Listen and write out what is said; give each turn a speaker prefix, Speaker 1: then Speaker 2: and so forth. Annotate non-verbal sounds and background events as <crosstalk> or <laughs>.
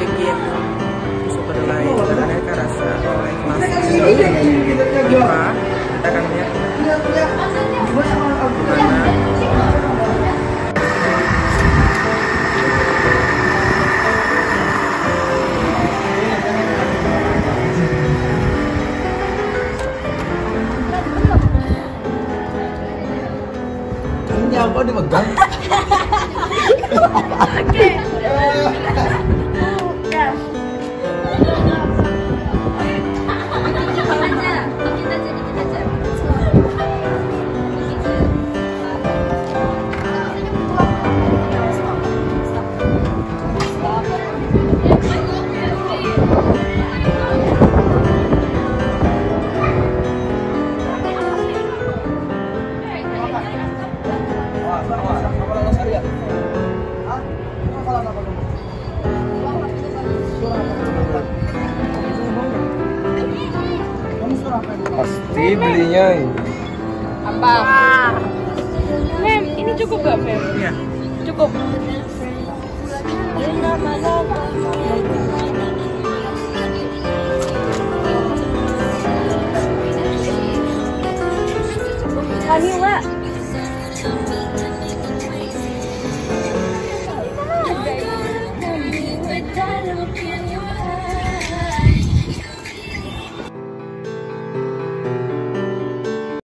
Speaker 1: bikin susu kedelai dengan aneka rasa mulai klasik apa kita akan lihat.
Speaker 2: Apa dimegang? <laughs> pasti belinya
Speaker 3: apa? Mem ini cukup gak mem?
Speaker 1: Ya.
Speaker 3: cukup. Kamila